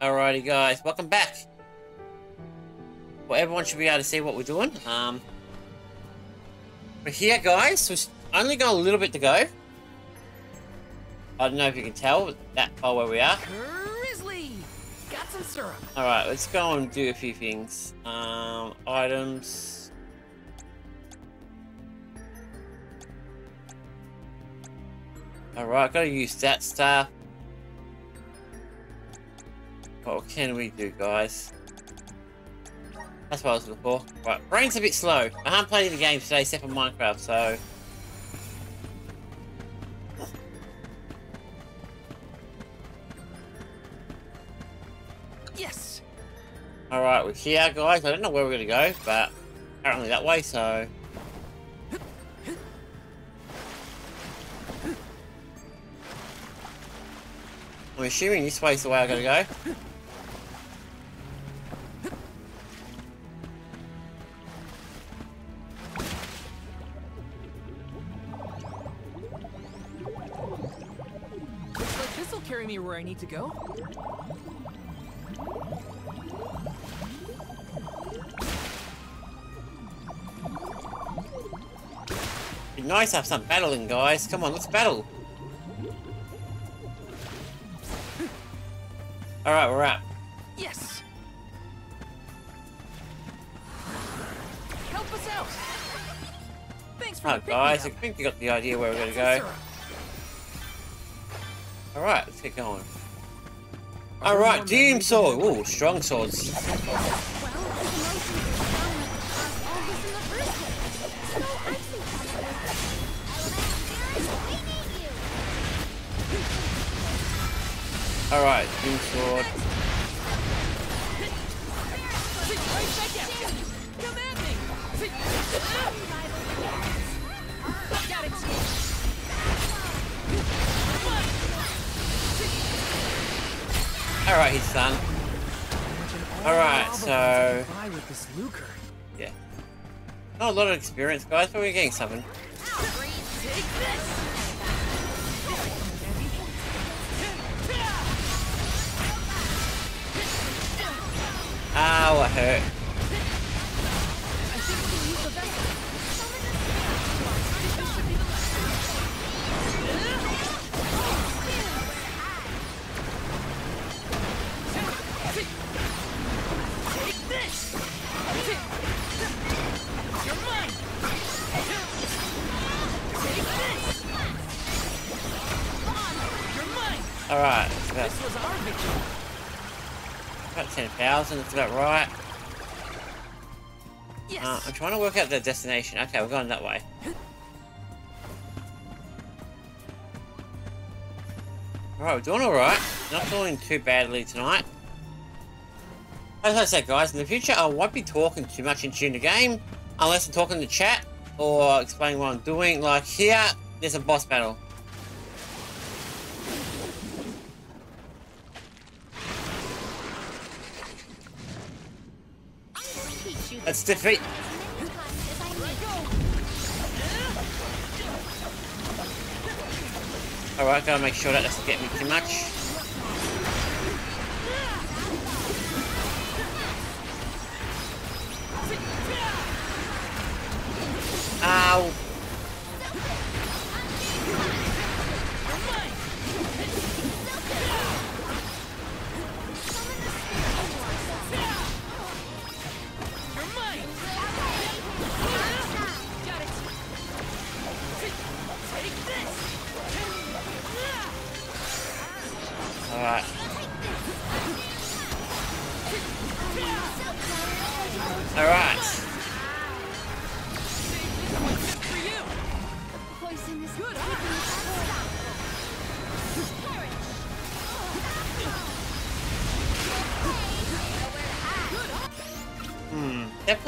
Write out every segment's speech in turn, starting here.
Alrighty guys, welcome back. Well, everyone should be able to see what we're doing. Um, we're here guys, we've only got a little bit to go. I don't know if you can tell that far where we are. Grizzly! Got some syrup. Alright, let's go and do a few things. Um, items. Alright, gotta use that stuff. What can we do, guys? That's what I was looking for. Right, brain's a bit slow. I haven't played any games today except for Minecraft, so... Yes! Alright, we're here, guys. I don't know where we're gonna go, but apparently that way, so... I'm assuming this way's the way I gotta go. I need to go. Be nice to have some battling, guys. Come on, let's battle. Alright, we're up. Yes! Help us out! Thanks for Oh, guys, I think you got the idea where we're gonna go. Syrup. Alright, let's get going. Alright, more Doom Sword. in there? Ooh, strong swords. Well, it's emotions that caused all this in the first place. So I think Alright, Doom Sword. Right back at ya. Come at me! Alright, he's done. Alright, so-. Yeah. Not a lot of experience, guys, but we're getting something. Ow, it hurt. Alright, it's about, This was our victory. about 10,000, that's about right. Yes! Uh, I'm trying to work out the destination. Okay, we're going that way. Alright, we're doing alright. Not doing too badly tonight. As I said, guys, in the future I won't be talking too much into the game unless I'm talking in the chat or explaining what I'm doing. Like here, there's a boss battle. Defeat. Alright, gotta make sure that doesn't get me too much. Ow!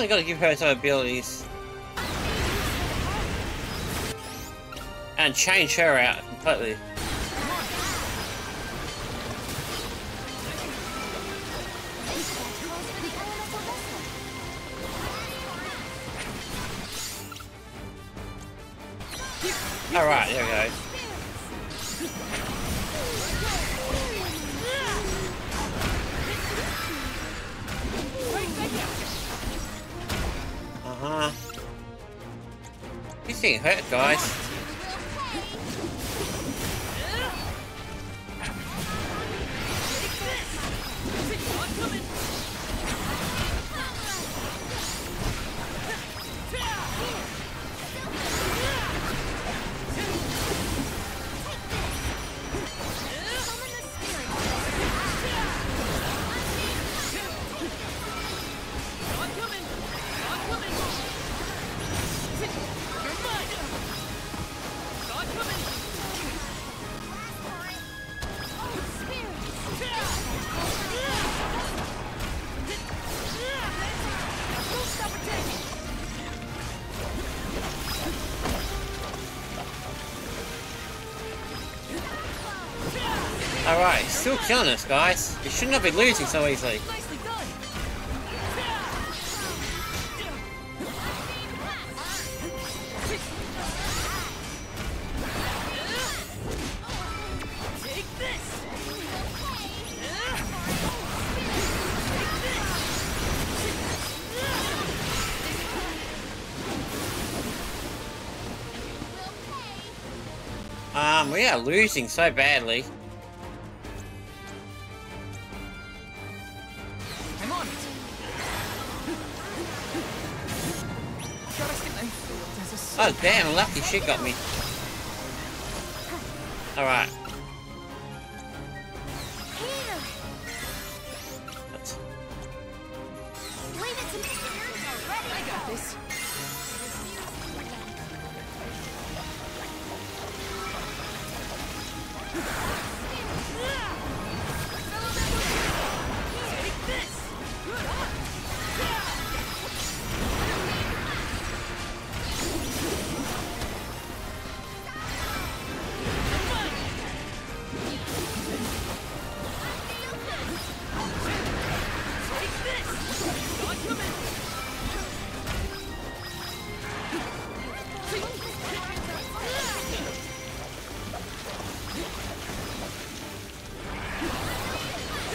Definitely gotta give her some abilities. And change her out completely. Alright, there we go. Getting hurt, guys. Killing us, guys. He should not be losing so easily. Um, we are losing so badly. Oh, damn, lucky shit got me. Alright.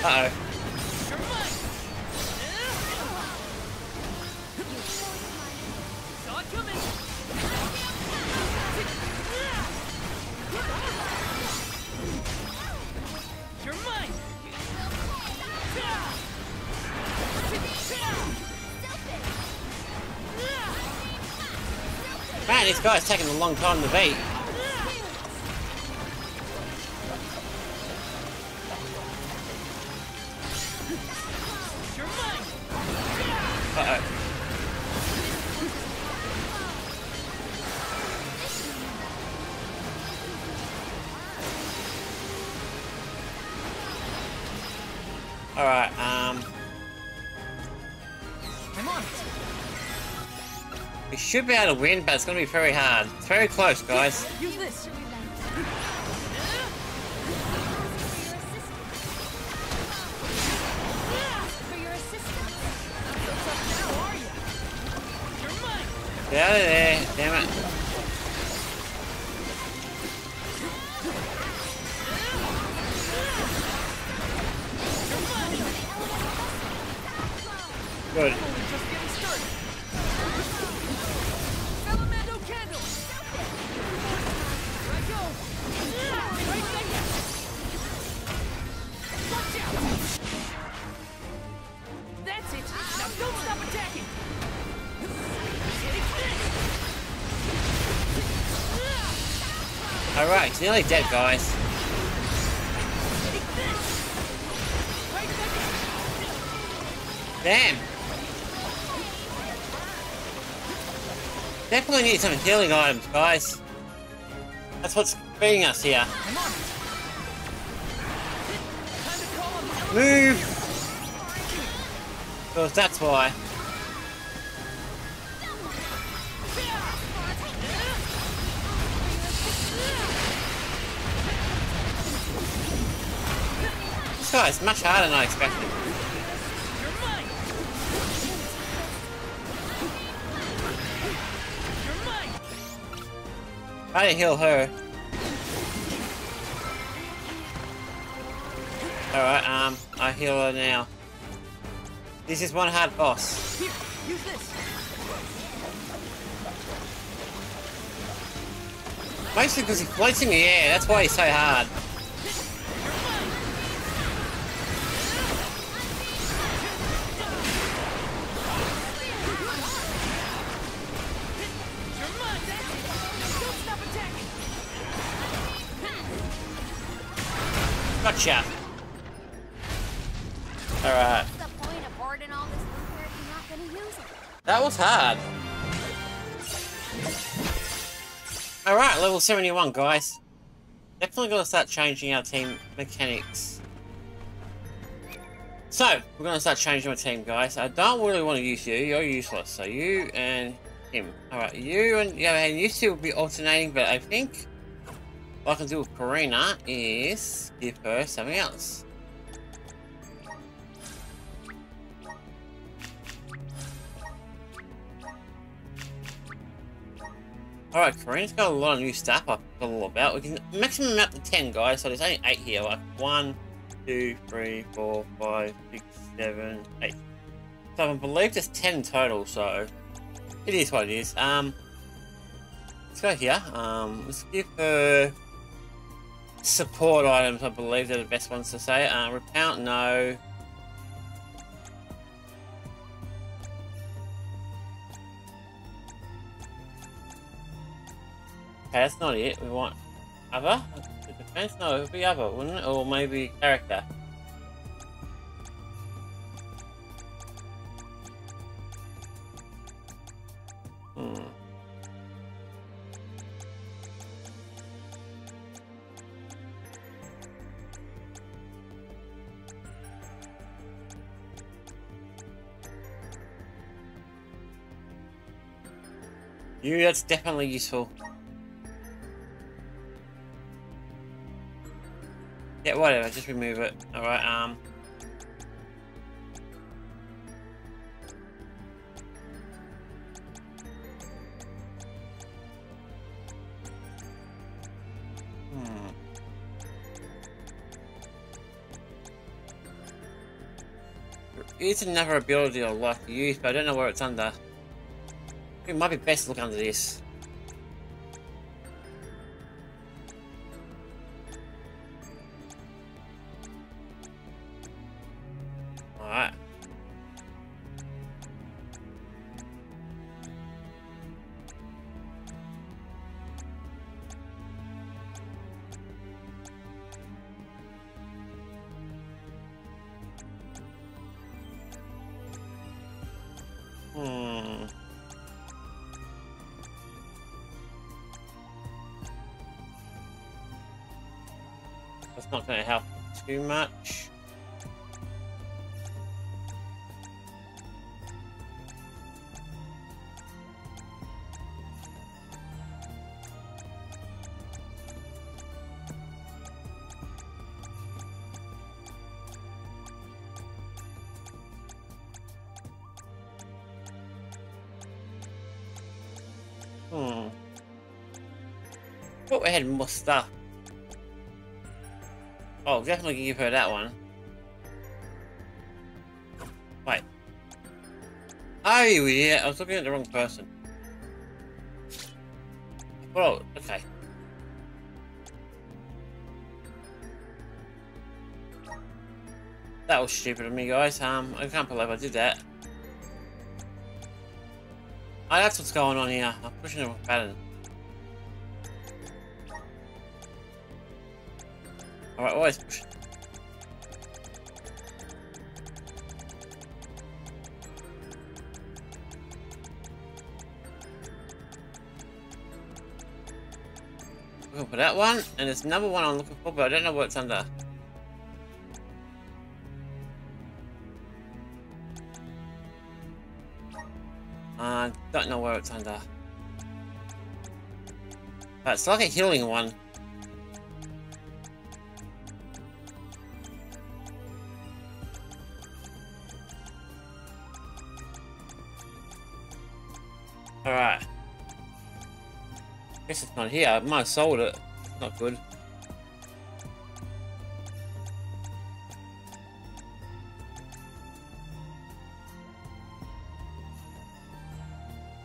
Mine. Man, this guy's taking a long time to beat. Should be able to win, but it's gonna be very hard. It's very close, guys. Nearly dead, guys. Damn! Definitely need some healing items, guys. That's what's beating us here. Move! Because that's why. This guy's much harder than I expected. To heal her. Alright, um, I heal her now. This is one hard boss. Here, use this. Mostly because he floats in the air, that's why he's so hard. Level 71, guys. Definitely gotta start changing our team mechanics. So, we're gonna start changing our team, guys. I don't really want to use you, you're useless. So you and him. Alright, you and yeah, and you two will be alternating, but I think what I can do with Careena is give her something else. Alright, Careena's got a lot of new stuff up a little about. We can maximum out to 10 guys, so there's only 8 here. Like 1, 2, 3, 4, 5, 6, 7, 8. So I believe there's 10 total, so it is what it is. Um, let's go here. Um, let's give her support items, I believe they're the best ones to say. Uh, repount, no. Okay, that's not it. We want other? The Defense? No, it would be other, wouldn't it? Or maybe character. Hmm. You, that's definitely useful. Just remove it. Alright, um... Hmm. There is another ability I'd like to use, but I don't know where it's under. It might be best to look under this. Had more stuff. Oh, definitely give her that one. Wait. Are you here? I was looking at the wrong person. Well, okay. That was stupid of me, guys. Um, I can't believe I did that. Oh, that's what's going on here. I'm pushing the button. Alright, always push. Looking for that one, and there's another one I'm looking for, but I don't know what it's under. Uh, don't know where it's under. But it's like a healing one. Here. I might have sold it. Not good.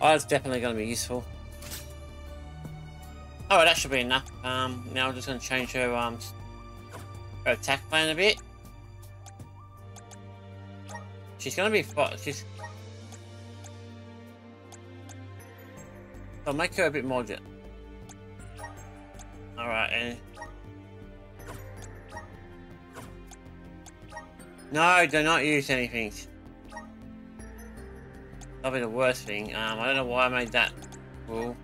Oh, it's definitely going to be useful. Oh, that should be enough. Um, now I'm just gonna change her um her attack plan a bit. She's gonna be fi- she's. I'll make her a bit more. No, do not use anything. Be the worst thing. Um, I don't know why I made that rule.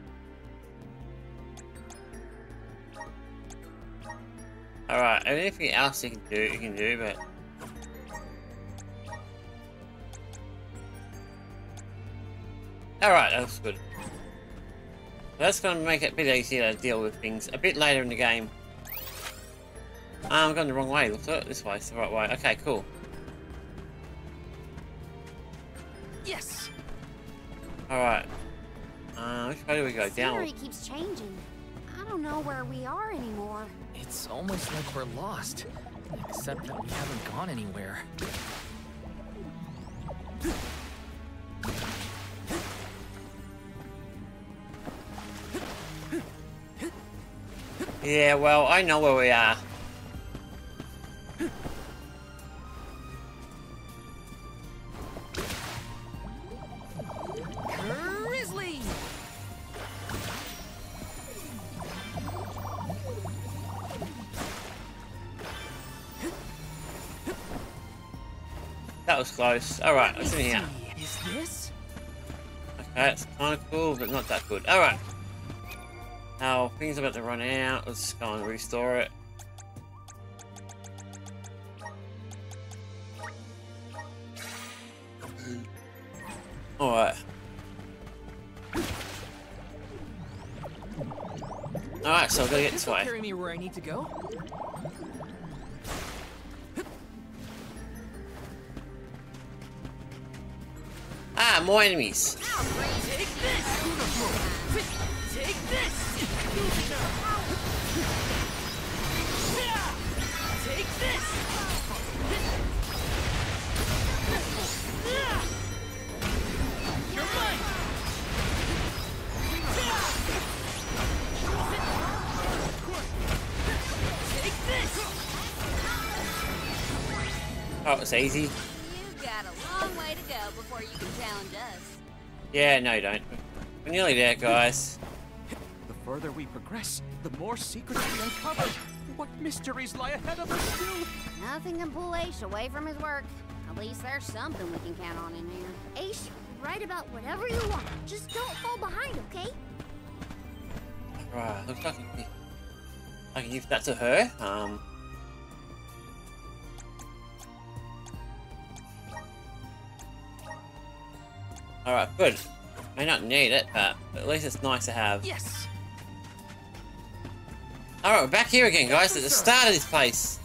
Alright, anything else you can do, you can do, but... Alright, that looks good. That's gonna make it a bit easier to deal with things a bit later in the game. Ah, I'm going the wrong way, like this way, it's the right way. Okay, cool. We go? The Down. scenery keeps changing. I don't know where we are anymore. It's almost like we're lost. Except that we haven't gone anywhere. Yeah, well, I know where we are. That was close. Alright, what's in here? Is this? Okay, that's kind of cool, but not that good. Alright. Now, things are about to run out. Let's go and restore it. Alright. Alright, so I've got to get this way. carry me where I need to go. Take this! Oh, it's easy. Yeah, no, you don't. We're nearly there, guys. The further we progress, the more secrets we uncover. What mysteries lie ahead of us still? Nothing can pull Ace away from his work. At least there's something we can count on in here. Ace, write about whatever you want. Just don't fall behind, okay? Right, looks like I can, I can give that to her. Um. Alright, good. May not need it, but at least it's nice to have. Yes! Alright, we're back here again, guys, at the start of this place.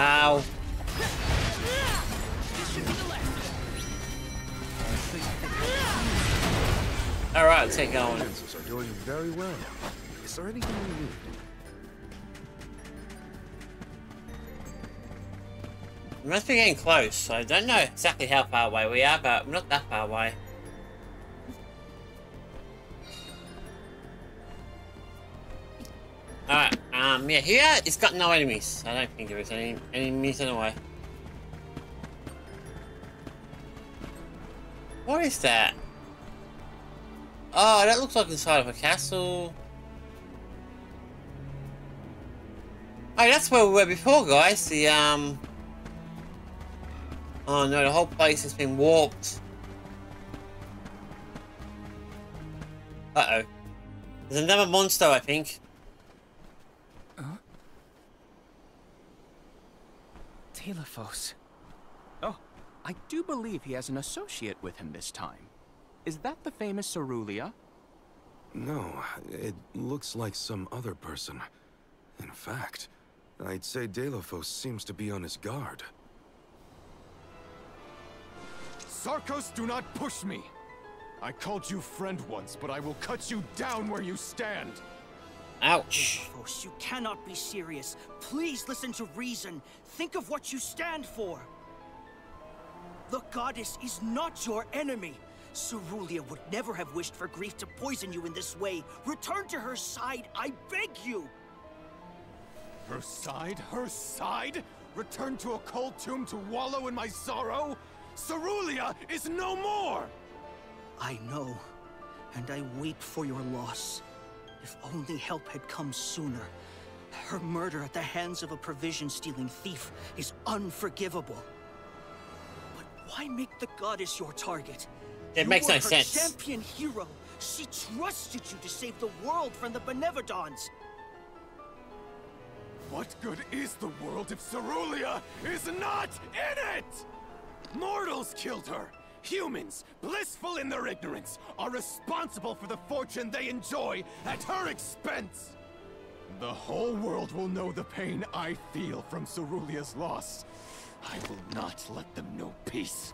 Ow. This should the last. Alright, let's get going. Defenses are doing very well. Is there anything we need? We must be getting close. I don't know exactly how far away we are, but we're not that far away. Um, yeah, here it's got no enemies. I don't think there is any enemies anyway. What is that? Oh, that looks like inside of a castle. Oh, that's where we were before, guys. The, um... Oh no, the whole place has been warped. Uh-oh. There's another monster, I think. Daelophos. Oh, I do believe he has an associate with him this time. Is that the famous Cerulia? No, it looks like some other person. In fact, I'd say Daelophos seems to be on his guard. Sarkos, do not push me! I called you friend once, but I will cut you down where you stand! Ouch. Daelophos, you cannot be serious. Please listen to reason. Think of what you stand for. The goddess is not your enemy. Cerulia would never have wished for grief to poison you in this way. Return to her side, I beg you! Her side? Her side? Return to a cold tomb to wallow in my sorrow? Cerulia is no more! I know, and I weep for your loss. If only help had come sooner. Her murder at the hands of a provision-stealing thief is unforgivable. But why make the goddess your target? It You makes no her sense. champion hero. She trusted you to save the world from the Benevodons. What good is the world if Cerulia is not in it? Mortals killed her. Humans, blissful in their ignorance, are responsible for the fortune they enjoy at her expense. The whole world will know the pain I feel from Cerulia's loss. I will not let them know peace.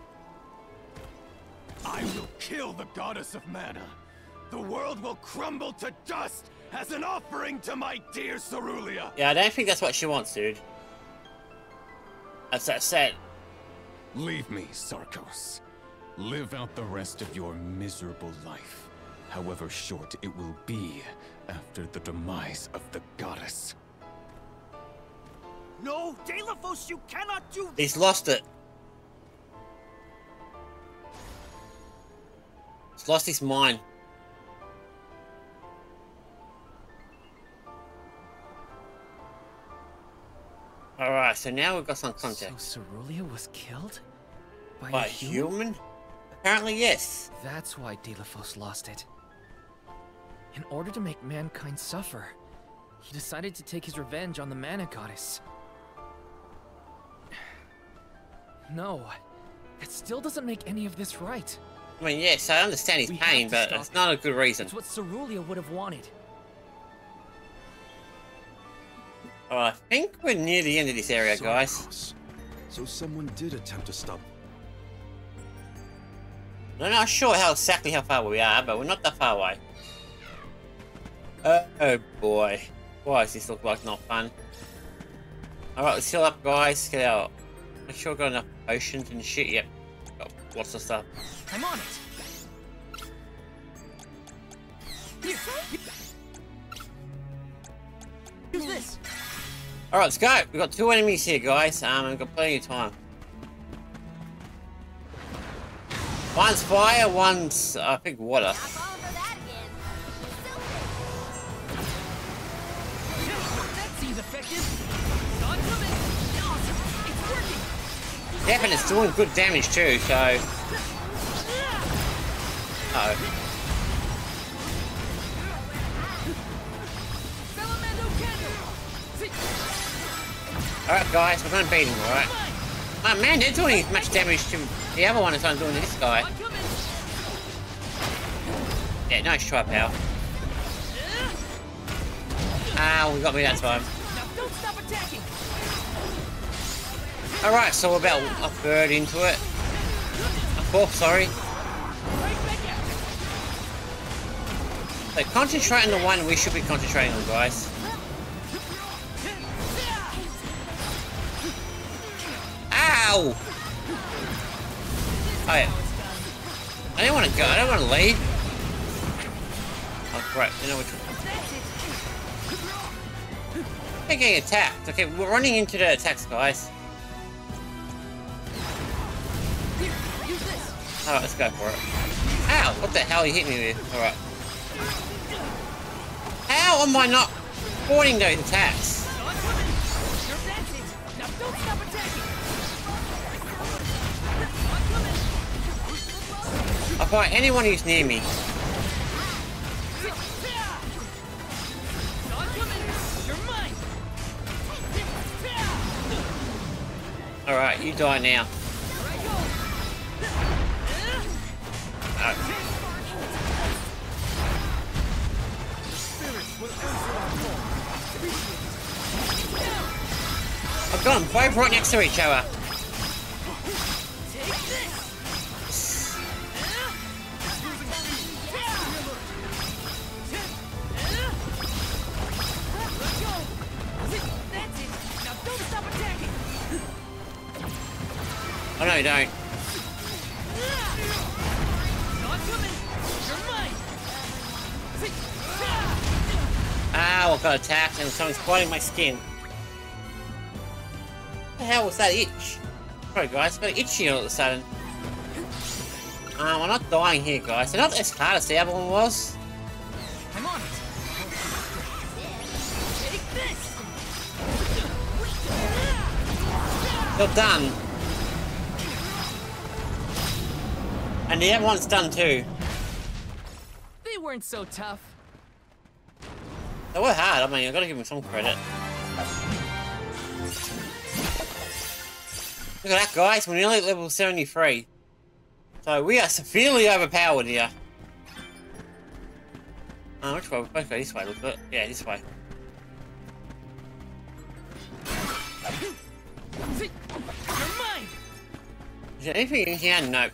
I will kill the goddess of mana. The world will crumble to dust as an offering to my dear Cerulia. Yeah, I don't think that's what she wants, dude. That's that said. Leave me, Sarkos. Live out the rest of your miserable life, however short it will be after the demise of the goddess. No, Daelophos, you cannot do this! He's lost it. He's lost his mind. Alright, so now we've got some context. So Cerulia was killed? By, By a human? human? Apparently, yes. That's why Daelophos lost it. In order to make mankind suffer, he decided to take his revenge on the Mana Goddess. No, that still doesn't make any of this right. I mean, yes, I understand his We pain, but it's not a good reason. It's what Cerulia would have wanted. Alright, I think we're near the end of this area, guys. So someone did attempt to stop. I'm not sure how exactly how far we are, but we're not that far away. Oh boy. Why does this look like not fun? Alright, let's heal up guys, get out. Make sure we've got enough potions and shit, yep. Got lots of stuff. I'm on it. Here. Use this. Alright, let's go! We've got two enemies here, guys. Um, we've got plenty of time. One's fire, one's, I think, water. And it's doing good damage too, so... Uh oh Alright guys, we're gonna beat him, alright? Oh man, they're doing as much damage to the other one as I'm doing to this guy. Yeah, nice try, pal. Ah, we got me that time. Alright, so we're about a third into it. A fourth, sorry. So concentrate on the one we should be concentrating on, guys. Ow! Oh yeah. I don't want to go. I don't want to leave. Oh crap! You know which one? They're getting attacked. Okay, we're running into the attacks, guys. Alright, let's go for it. Ow! What the hell you hit me with? Alright. How am I not avoiding those attacks? I fight anyone who's near me. Alright, you die now. Here I go! Alright. Go on, both right next to each other. Oh no, you don't. Not coming. You're. Ow, I got attacked and someone's biting my skin. What the hell was that itch? Sorry guys, got itchy all of a sudden. Um, we're not dying here guys. They're not as hard as the other one was. I'm on it. Take this. You're done. And the other one's done too. They weren't so tough. They were hard, I mean, i got to give them some credit. Look at that, guys. We're nearly at level 73. So we are severely overpowered here. Uh, which way? We're supposed to go this way, look at it. Yeah, this way. Is there anything in here? No.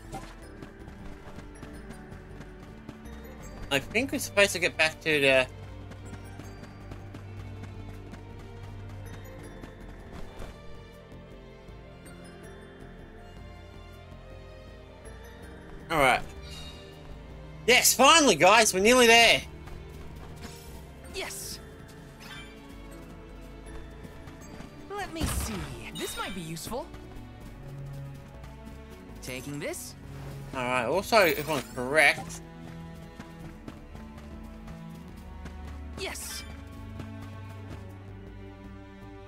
I think we're supposed to get back to the... Alright. Yes, finally, guys, we're nearly there. Yes. Let me see. This might be useful. Taking this. Alright, also, if I'm correct, Yes.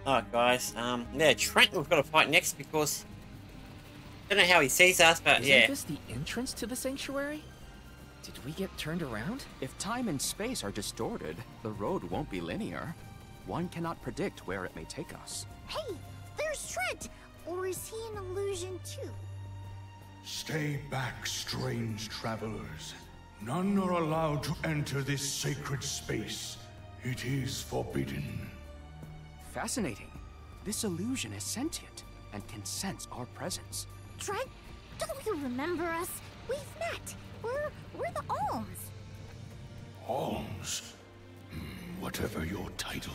Alright guys, um, yeah, Trent we've got to fight next because I don't know how he sees us, but yeah. Isn't yeah. this the entrance to the sanctuary? Did we get turned around? If time and space are distorted, the road won't be linear. One cannot predict where it may take us. Hey, there's Trent! Or is he an illusion too? Stay back, strange travelers. None are allowed to enter this sacred space. It is forbidden. Fascinating. This illusion is sentient and can sense our presence. Trent, don't you remember us? We've met. We're we're the Alms. Alms. Hmm, Whatever your title,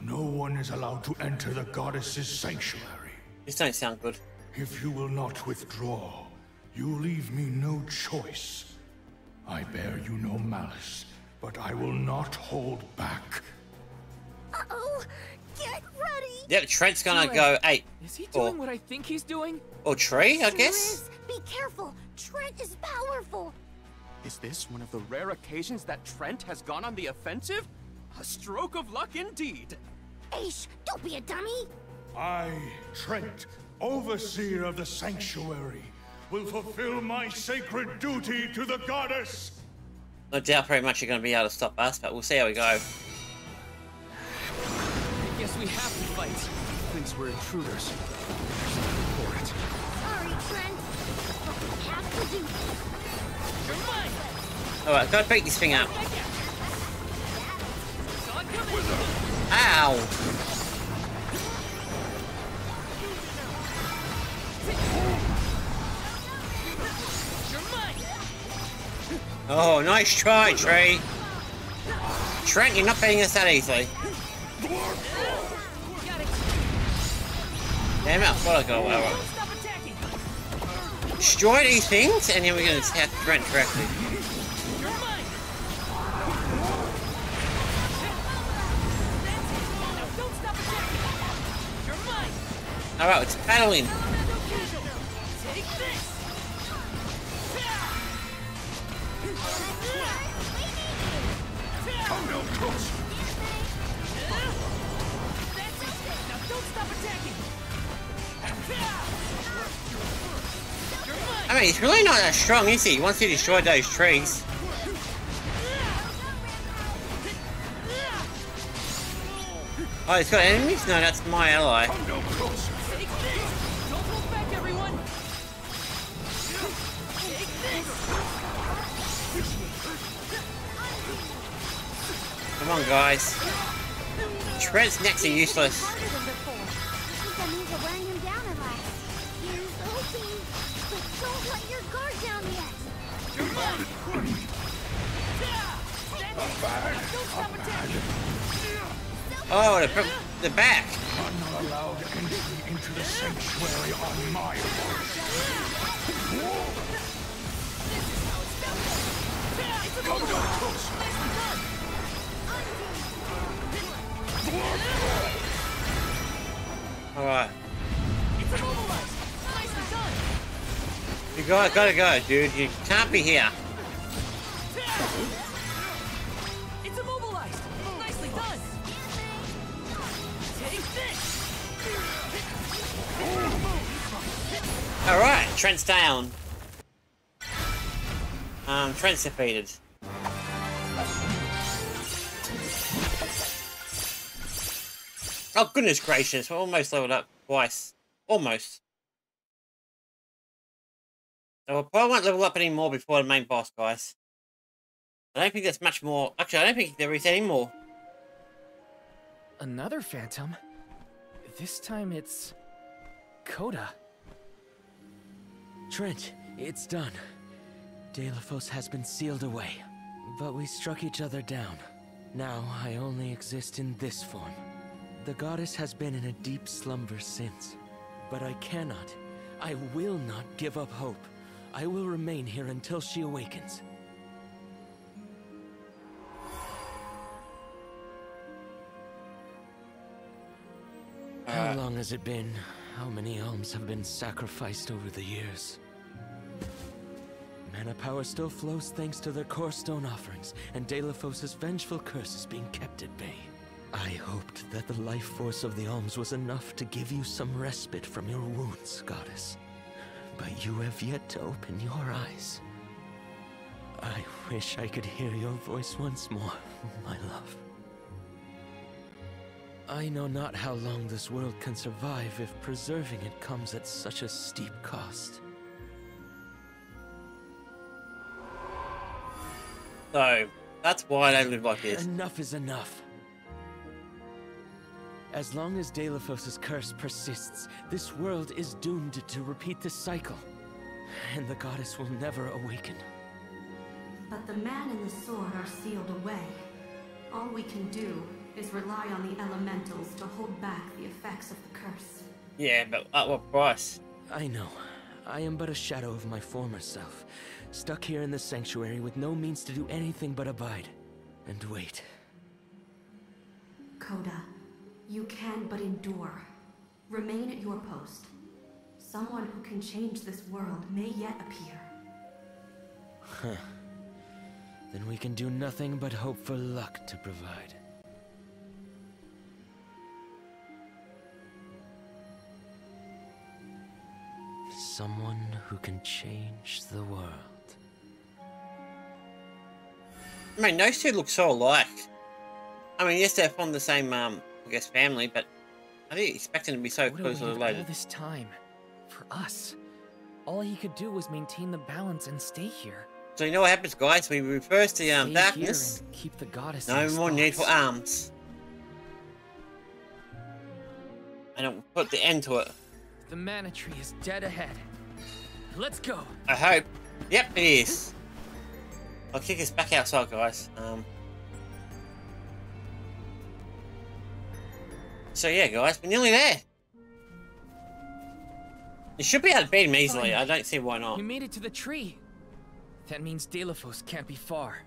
no one is allowed to enter the goddess's sanctuary. This don't sound good. If you will not withdraw, you leave me no choice. I bear you no malice, but I will not hold back. Uh-oh! Get ready! Yep, Trent's gonna Do it. go eight. Is he Or, doing what I think he's doing? or tree, I Sure guess? is. Be careful! Trent is powerful! Is this one of the rare occasions that Trent has gone on the offensive? A stroke of luck indeed. Aish, don't be a dummy! I, Trent, overseer of the sanctuary, will fulfill my sacred duty to the goddess. I doubt very much you're gonna be able to stop us, but we'll see how we go. I guess we have to fight. Thinks we're intruders. For it. Sorry, Trent. But we have to do this. You're mine. Alright, gotta beat this thing up. Saw it coming. Ow! Oh, nice try, Tree. Trent, you're not beating us that easily. Damn it, I thought I got away with. Destroy these things, and then we're gonna attack Trent directly. You're mine. That's I mean, he's really not that strong, is he? Once he destroyed those trees. Oh, he's got enemies? No, that's my ally. Come no closer. Take this. Don't hold back, everyone. Take this. Come on, guys. Trent's next are useless. Oh, the, the back. Unallowed entry into the sanctuary on my immobilized! Nicely done! You got, gotta go, dude. You can't be here. It's immobilized! Nicely done! Take this! Alright, Trent's down. Um, Trent's defeated. Oh, goodness gracious, we're almost leveled up twice. Almost. So we probably won't level up anymore before the main boss, guys. I don't think there's much more. Actually, I don't think there is any more. Another phantom? This time it's... Coda. Trent, it's done. Daelophos has been sealed away. But we struck each other down. Now I only exist in this form. The goddess has been in a deep slumber since. But I cannot, I will not give up hope. I will remain here until she awakens. How uh. long has it been? How many alms have been sacrificed over the years? Mana power still flows thanks to their core stone offerings, and Daelophos' vengeful curse is being kept at bay. I hoped that the life force of the alms was enough to give you some respite from your wounds, goddess. But you have yet to open your eyes. I wish I could hear your voice once more, my love. I know not how long this world can survive if preserving it comes at such a steep cost. So, that's why they live like this. Enough is enough. As long as Daelophos' curse persists, this world is doomed to repeat the cycle. And the goddess will never awaken. But the man and the sword are sealed away. All we can do is rely on the elementals to hold back the effects of the curse. Yeah, but at what price? I know. I am but a shadow of my former self, stuck here in the sanctuary with no means to do anything but abide and wait. Coda, you can but endure. Remain at your post. Someone who can change this world may yet appear. Huh. Then we can do nothing but hope for luck to provide. Someone who can change the world. I mean, those two look so alike. I mean, yes, they're from the same, um, I guess, family, but I didn't expect him to be so What closely have all this time? For us. All he could do was maintain the balance and stay here. So you know what happens, guys? We reverse the um, darkness. Keep the goddess No more need for arms. And it'll put the end to it. The mana tree is dead ahead. Let's go. I hope. Yep, it is. I'll kick us back outside, guys. Um. So yeah, guys, we're nearly there. You should be able to beat him easily. I don't see why not. We made it to the tree. That means Daelophos can't be far.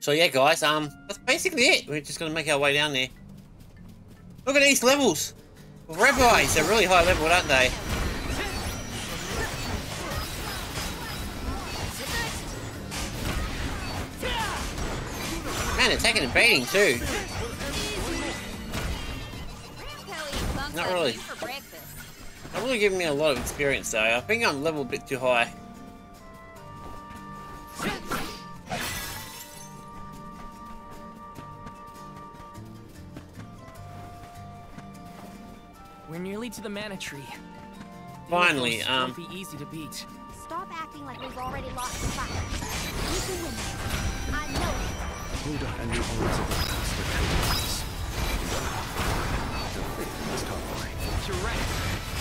So yeah, guys, um, that's basically it. We're just gonna make our way down there. Look at these levels. Rabites, they're really high level, aren't they? Man, they're taking a beating too. Not really. For breakfast. Not really giving me a lot of experience though. I think I'm level a bit too high. We're nearly to the mana tree. Finally, Daelophos um, be easy to beat. Stop acting like we've already lost the fight. You can win. I know it. Hold on, and the arms of the master trees. Don't think we talk away. You're right.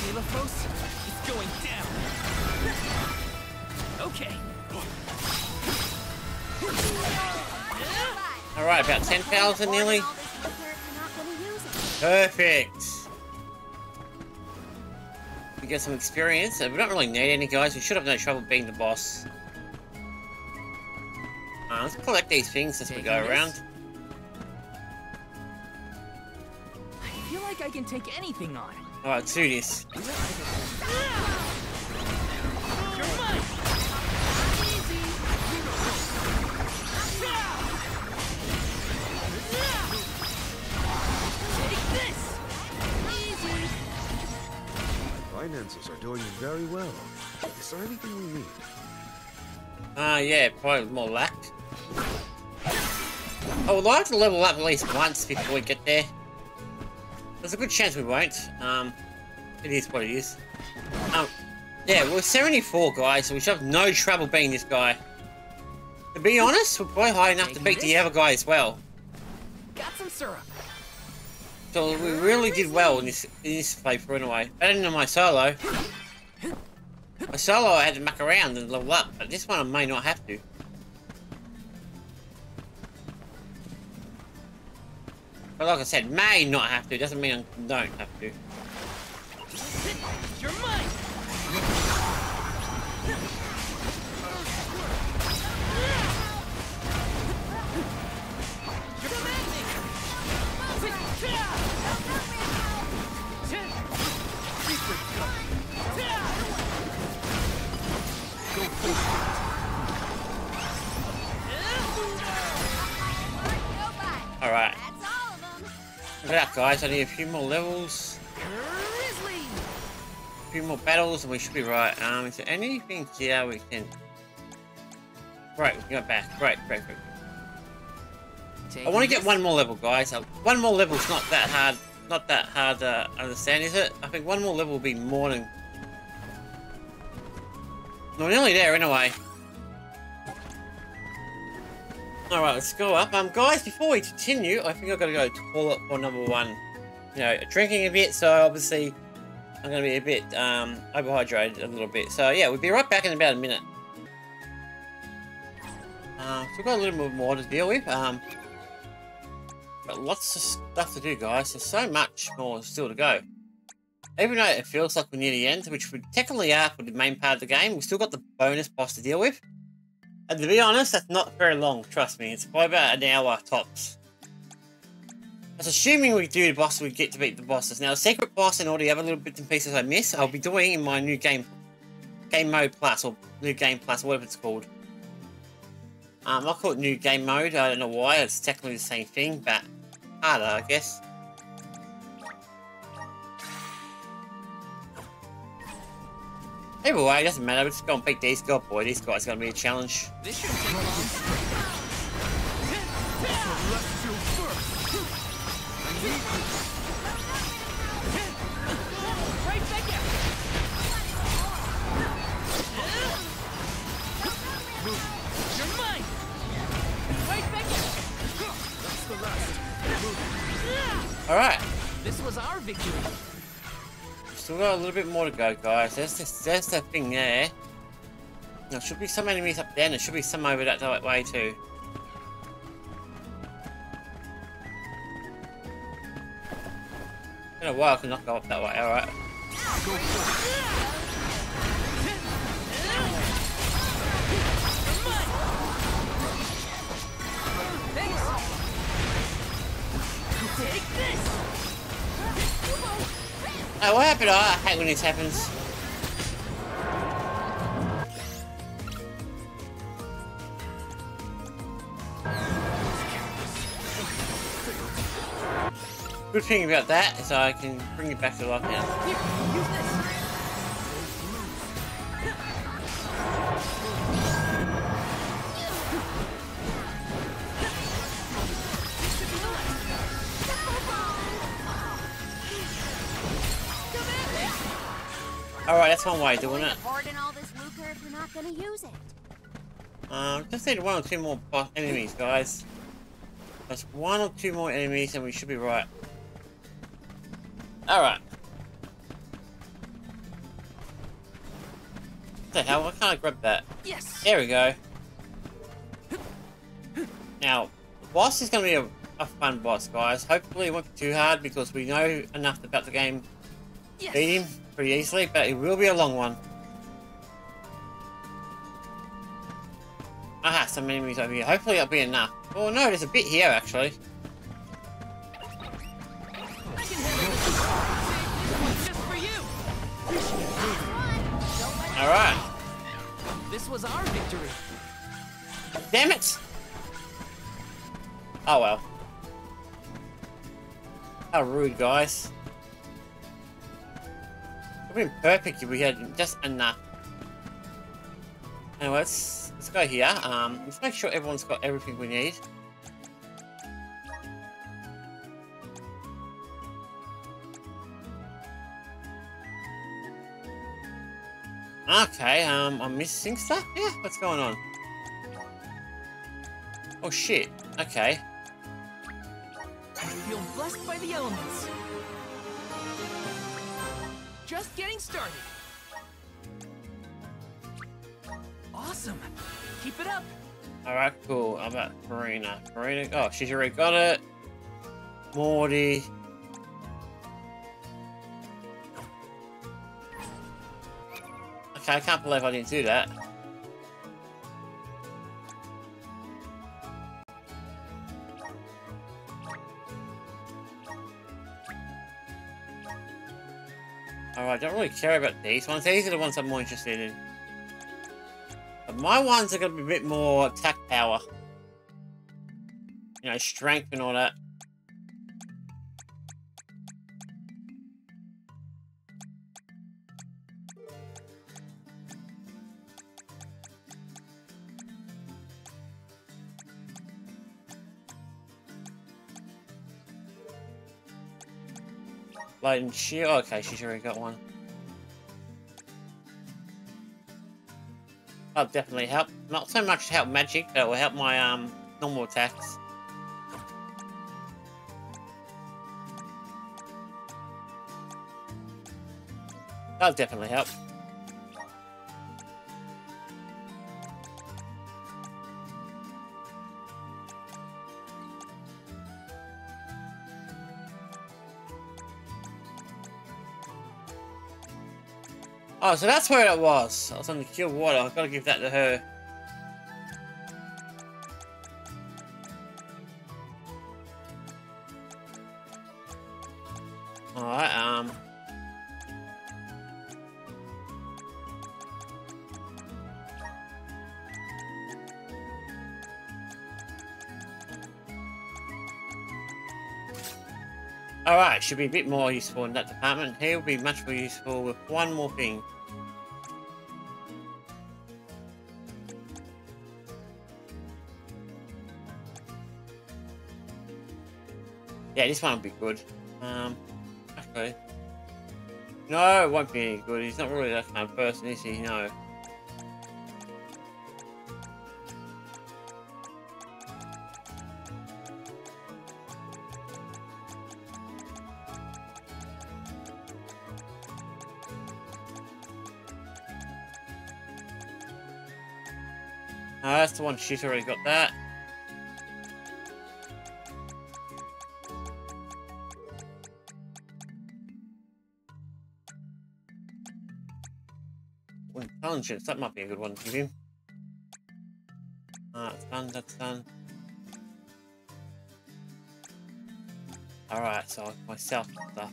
Daelophos, it's It's going down. Okay. Alright, about 10,000 nearly. All this loot here if you're not gonna use it. Perfect. We get some experience. Uh, We don't really need any guys. We should have no trouble being the boss. Uh, let's collect these things as we Taking go this? around. I feel like I can take anything on. Alright, let's do this. You're mine. Take this. Finances are doing very well. Is there anything we need? Ah, yeah, probably more lack. I would like to level up at least once before we get there. There's a good chance we won't. Um, it is what it is. Um, yeah, we're 74 guys, so we should have no trouble beating this guy. To be honest, we're probably high enough to beat the other guy as well. Got some syrup. So we really did well in this in this playthrough anyway. Better than my solo. My solo I had to muck around and level up, but this one I may not have to. But like I said, may not have to, doesn't mean I don't have to. You're mine. You're commanding. At that guys, I need a few more levels, a few more battles and we should be right. Um, is there anything here we can... Right, we can go back. Great, great. I want to get one more level, guys. Uh, one more level's not that hard. Not that hard to understand, is it? I think one more level will be more than. We're nearly there, anyway. All right, let's go up. Um, guys, before we continue, I think I've got to go to toilet for number one. You know, drinking a bit, so obviously I'm going to be a bit um overhydrated a little bit. So yeah, we'll be right back in about a minute. Uh, so we've got a little bit more to deal with. Um, but lots of stuff to do, guys. There's so much more still to go. Even though it feels like we're near the end, which we technically are for the main part of the game, we've still got the bonus boss to deal with. And to be honest, that's not very long, trust me. It's probably about an hour tops. That's assuming we do the boss, we get to beat the bosses. Now, the secret boss and all the other little bits and pieces I miss, I'll be doing in my new game, game mode plus, or new game plus, whatever it's called. Um, I call it new game mode. I don't know why. It's technically the same thing, but harder, I guess. Either way, it doesn't matter. We're just gonna beat these guys. Boy, these guys gonna be a challenge. This shouldn't take long. Right back at You're mine. Right back at That's the last. All right, This was our victory. Still got a little bit more to go, guys. There's there's that thing there. There should be some enemies up there, and there should be some over that that way too. In a while, I can not go up that way. All right. Take this. Oh, what happened? Oh, I hate when this happens. Good thing about that is I can bring it back to life now. Here, Alright, that's one way of doing it. Hoarding all this loot here if you're not gonna use it. Um, just need one or two more boss enemies, guys. That's one or two more enemies and we should be right. Alright. What the hell? Why can't I grab that? Yes. There we go. Now, the boss is going to be a, a fun boss, guys. Hopefully it won't be too hard because we know enough about the game Yes. beat him pretty easily, but it will be a long one. Aha, some enemies over here. Hopefully it'll be enough. Oh no, there's a bit here actually. I can handle this. This one's just for you. Alright. This was our victory. Damn it! Oh well. How rude, guys. Been perfect if we had just enough. Anyway, let's, let's go here. Um, let's make sure everyone's got everything we need. Okay, um, I'm missing stuff? Yeah, what's going on? Oh shit, okay. I feel blessed by the elements. Just getting started. Awesome. Keep it up. Alright, cool. How about Marina. Marina, oh, she's already got it. Morley. Okay, I can't believe I didn't do that. Don't really care about these ones. These are the ones I'm more interested in. But my ones are going to be a bit more attack power. You know, strength and all that. Light shield. Okay, she's already got one. That'll definitely help. Not so much to help magic, but it will help my um normal attacks. That'll definitely help. Oh, so that's where it was. I was on the cure water. I've got to give that to her. Should be a bit more useful in that department. He'll be much more useful with one more thing. Yeah, this one will be good. Um, actually. No, it won't be any good. He's not really that kind of person, is he? No. The one. She's already got that. Intelligence, that might be a good one to him. Ah, that's done, that's done. Alright, so myself stuff.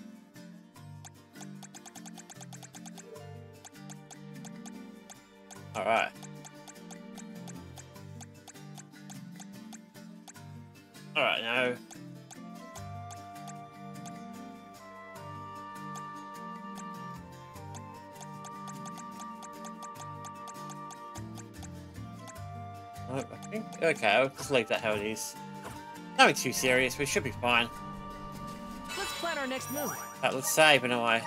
Just leave that how it is. Nothing too serious, we should be fine. Let's plan our next move. That let's save in a way.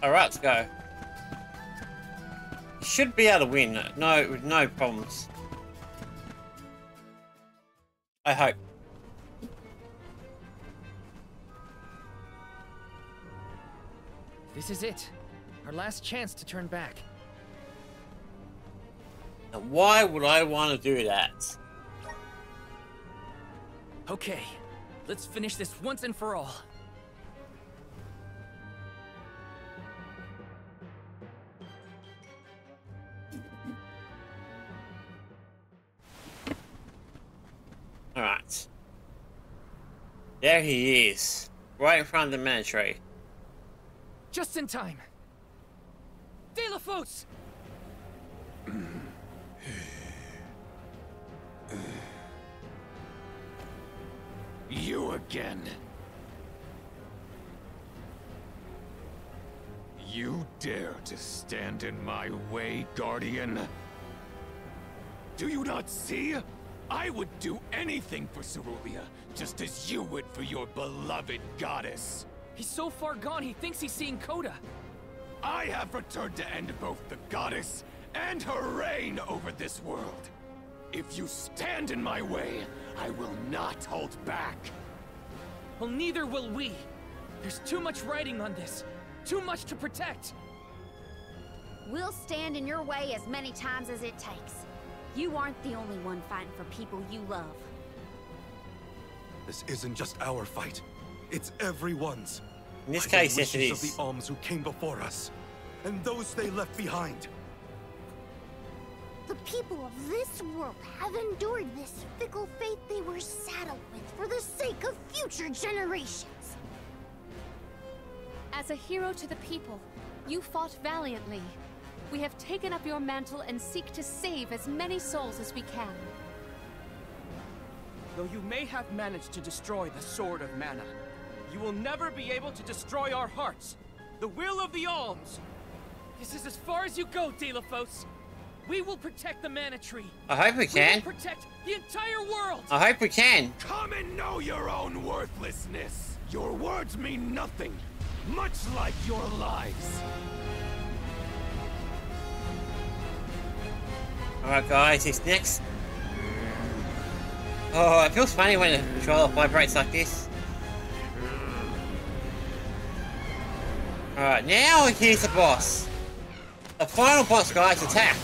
Alright, let's go. Should be able to win, no, with no problems. I hope. This is it. Our last chance to turn back. Now, why would I want to do that? Okay, let's finish this once and for all. Alright. There he is. Right in front of the tree. Just in time. Daelophos! You again. You dare to stand in my way, Guardian? Do you not see? I would do anything for Cerulia, just as you would for your beloved goddess. He's so far gone, he thinks he's seeing Coda. I have returned to end both the goddess and her reign over this world. If you stand in my way, I will not hold back. Well, neither will we. There's too much writing on this. Too much to protect. We'll stand in your way as many times as it takes. You aren't the only one fighting for people you love. This isn't just our fight. It's everyone's. In this the case, yes, it wishes of the Alms who came before us, and those they left behind. The people of this world have endured this fickle fate they were saddled with for the sake of future generations. As a hero to the people, you fought valiantly. We have taken up your mantle and seek to save as many souls as we can. Though you may have managed to destroy the Sword of Mana, you will never be able to destroy our hearts. The will of the Alms! This is as far as you go, Daelophos. We will protect the Mana Tree. I hope we We can. will protect the entire world. I hope we can. Come and know your own worthlessness. Your words mean nothing, much like your lives. Alright guys, it's next... Oh, it feels funny when the controller vibrates like this. Alright, now here's the boss. The final boss, guys, attack.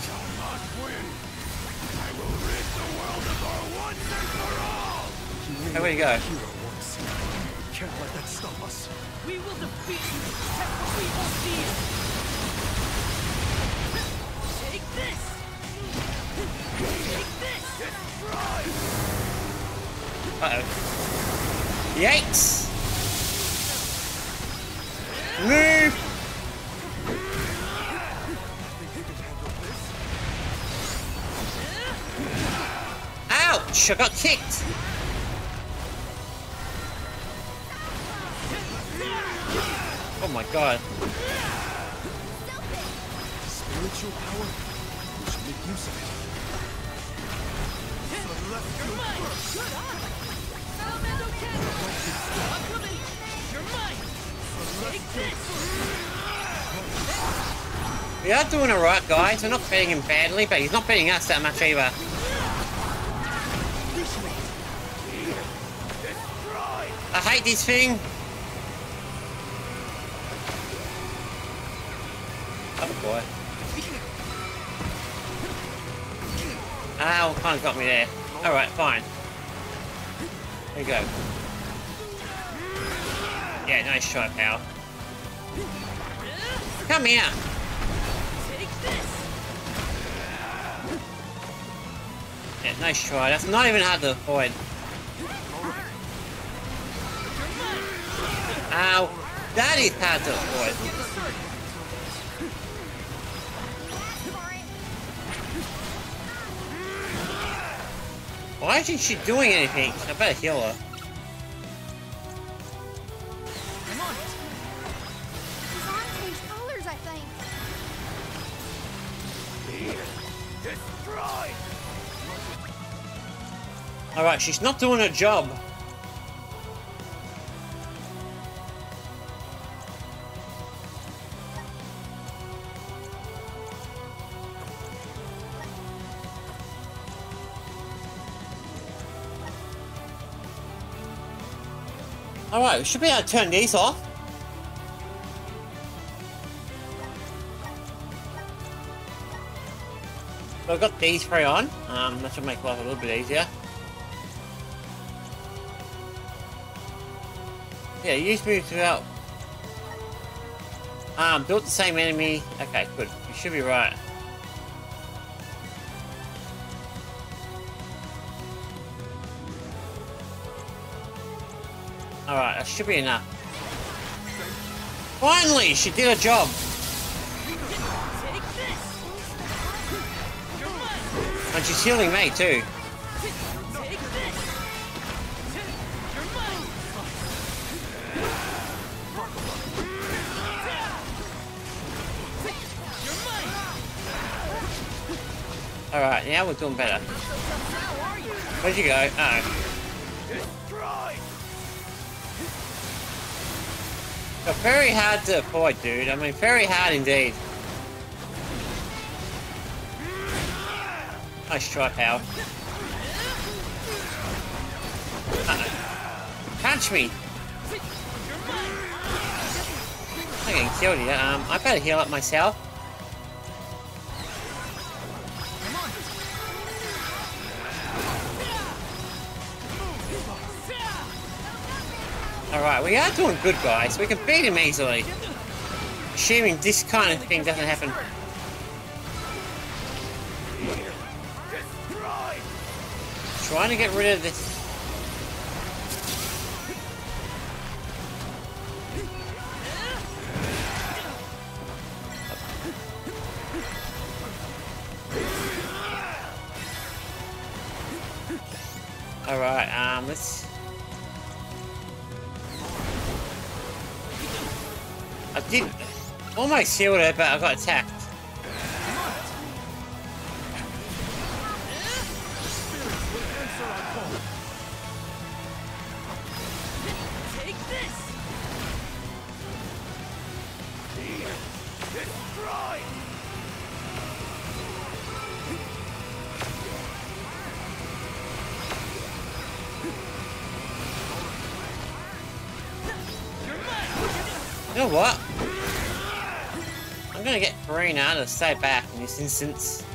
Hey, where'd he go? Can't let that stop us. We will defeat you protect what we hold. Take this! Take this! Uh-oh. Yikes! Move! Ouch! I got kicked! Oh my god. Spiritual power? We should make use of it. Celestial burst! Salamander cannon! I'm coming! We are doing alright, guys. We're not beating him badly, but he's not beating us that much either. I hate this thing. Oh boy. Ah, Ow, kind of got me there. Alright, fine. There you go. Yeah, nice try, pal. Come here. Yeah, nice try. That's not even hard to avoid. Ow. That is hard to avoid. Why isn't she doing anything? I better heal her. She's not doing her job. Alright, we should be able to turn these off. I've got these three on, um, that should make life a little bit easier. Yeah, use moves without... Um, built the same enemy. Okay, good. You should be right. Alright, that should be enough. Finally, she did a job. And she's healing me too. We're doing better. Where'd you go? Oh. But very hard to avoid, dude. I mean, very hard indeed. Nice try, pal. Uh -oh. Punch me! I'm getting killed here. Um, I better heal up myself. We are doing good, guys. We can beat him easily. Assuming this kind of thing doesn't happen. Trying to get rid of this. Alright, um, let's... almost healed her, but I got attacked. To stay back in this instance.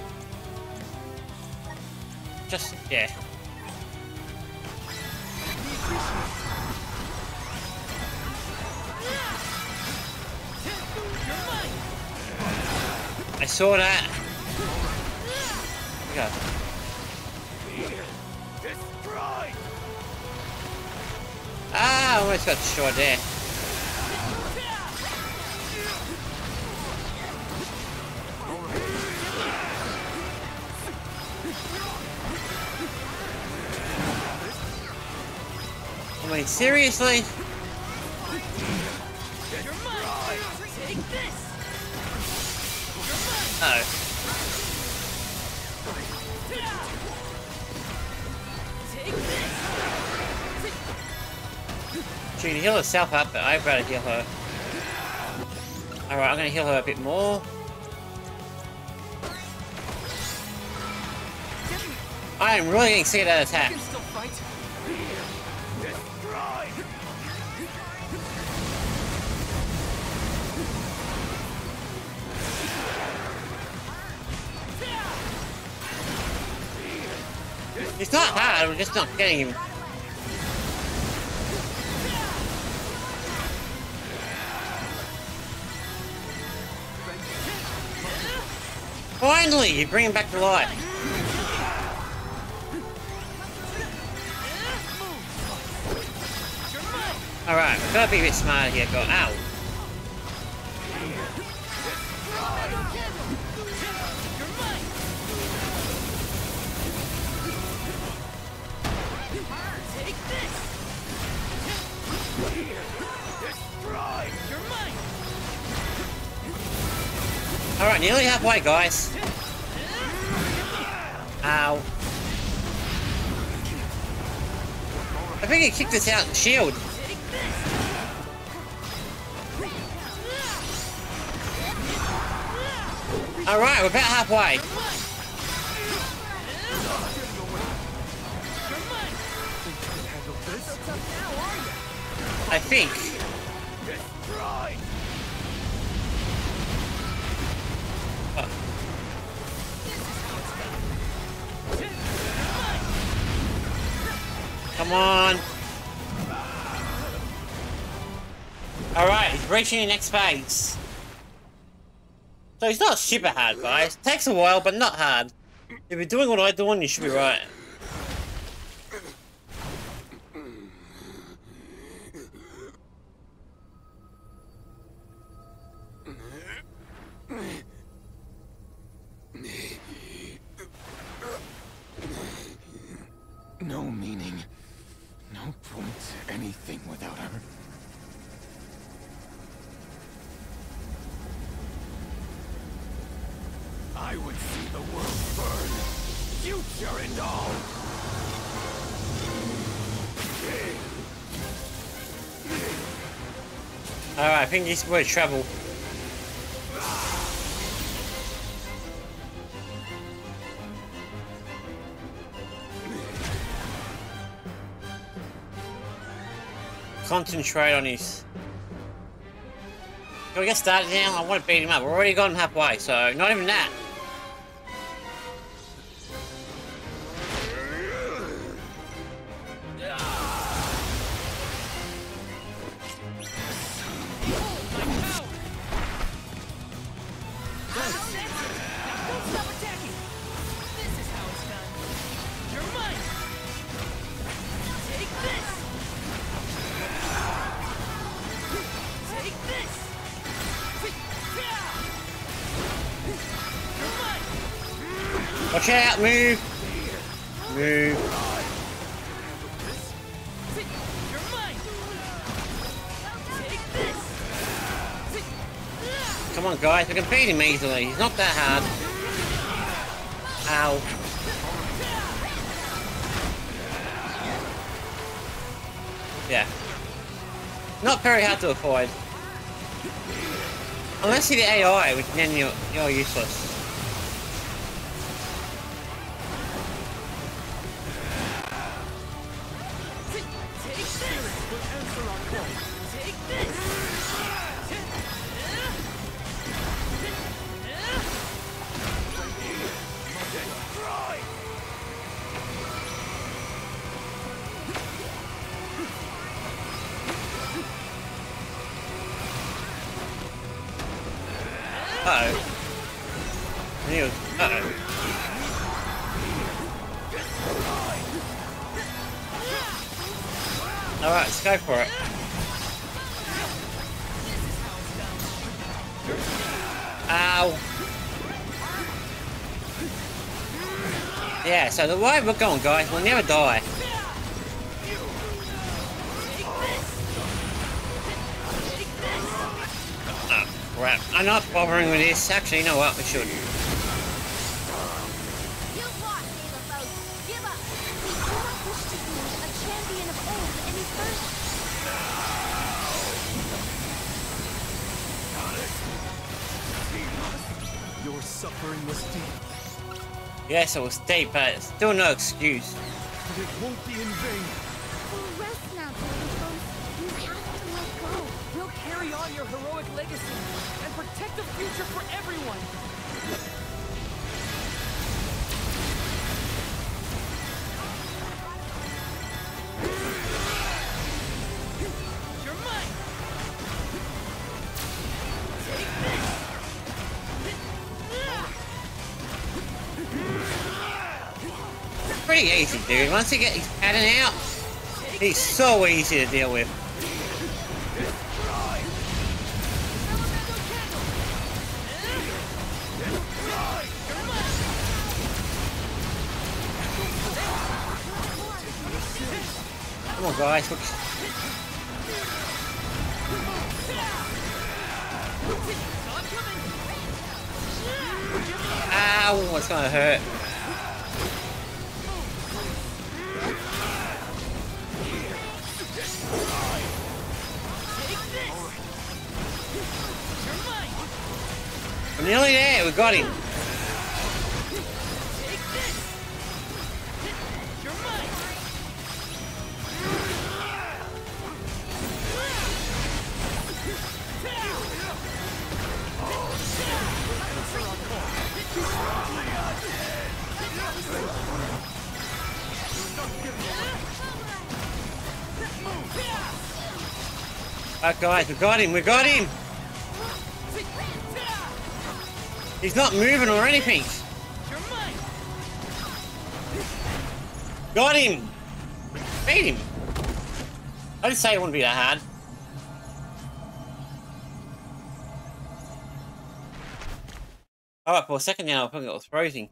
Just, yeah. I saw that. Go. Ah, I almost got destroyed there. Seriously? Oh. She can heal herself up, but I'd rather heal her. Alright, I'm gonna heal her a bit more. I am really getting sick of that attack. Hard, not him. Finally, you bring him back to life. Alright, gotta be a bit smarter here, go. Ow. Alright, nearly halfway, guys. Ow. I think he kicked us out shield. Alright, we're about halfway. I think. Come on. Alright, reaching the next phase. So he's not super hard, guys. Takes a while, but not hard. If you're doing what I'm doing, you should be right. Think this is trouble. Concentrate on his... Can we get started now? I want to beat him up. We're already gone halfway, so not even that. Out, move! Move. Come on, guys, we can beat him easily. He's not that hard. Ow. Yeah. Not very hard to avoid. Unless you're the AI, which then you're, you're useless. The way we're going, guys, we'll never die. Oh, crap. I'm not bothering with this. Actually, you know what? We should. Yes, it was deep, but it's still no excuse. but it won't be in vain. Well, rest now, You have to let go. We'll carry on your heroic legacy and protect the future for everyone. Pretty easy, dude. Once you get his pattern out, he's so easy to deal with. Come on, guys. Look. Ow, it's gonna hurt. got him. That guys, we got him, we got him! He's not moving or anything. Got him! Beat him! I didn't say it wouldn't be that hard. Alright, for a second now, I think it was frozen.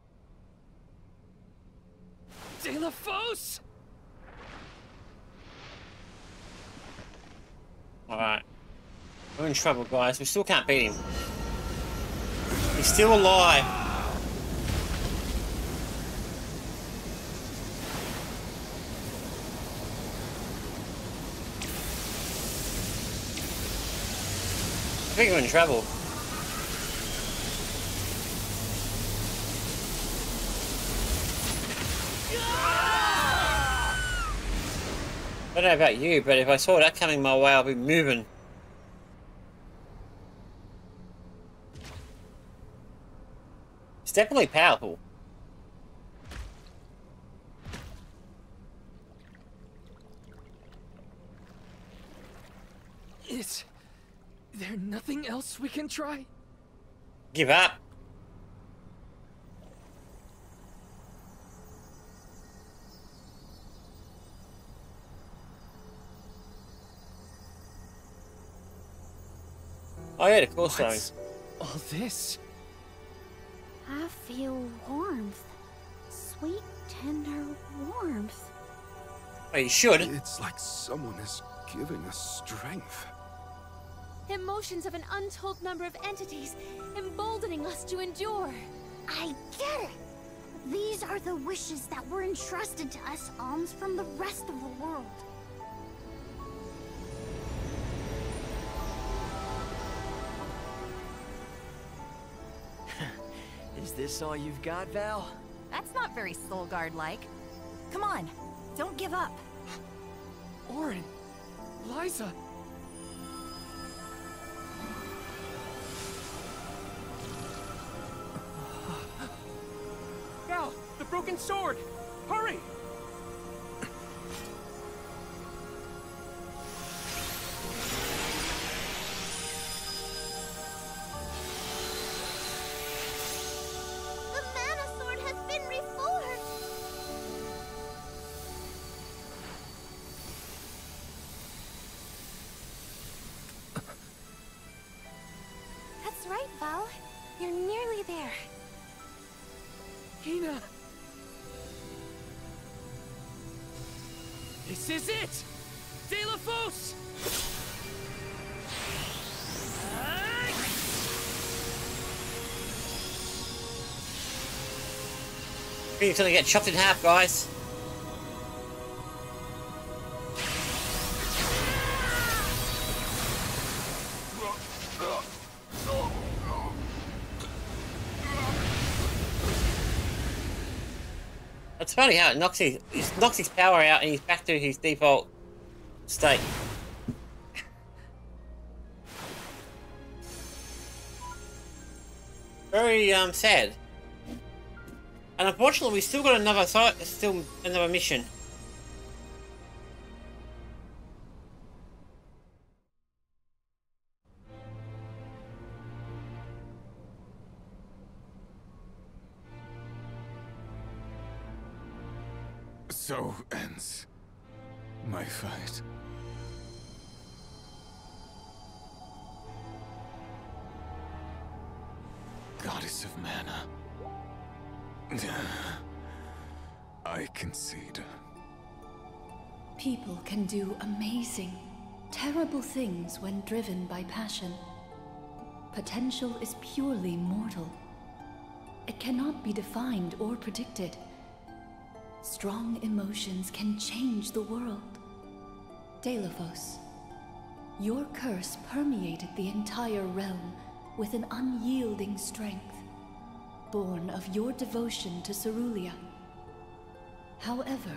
Daelophos! Alright. We're in trouble, guys. We still can't beat him. He's still alive. I think we're in trouble. I don't know about you, but if I saw that coming my way, I'll be moving. It's definitely powerful. Is there nothing else we can try? Give up. Oh yeah, the cool stone. What's all this? I feel warmth. Sweet, tender warmth. Oh, you should. It's like someone is giving us strength. Emotions of an untold number of entities, emboldening us to endure. I get it. These are the wishes that were entrusted to us alms from the rest of the world. Is this all you've got, Val? That's not very Soul Guard-like. Come on, don't give up. Orin! Liza! Gal, the broken sword! Hurry! Is it! De La! He's gonna get chopped in half, guys. It's funny how it knocks his, it knocks his power out and he's back to his default state. Very um sad. And unfortunately, we still got another site, still another mission. Ends my fight. Goddess of Mana. I concede. People can do amazing, terrible things when driven by passion. Potential is purely mortal. It cannot be defined or predicted. Strong emotions can change the world. Daelophos, your curse permeated the entire realm with an unyielding strength, born of your devotion to Cerulia. However,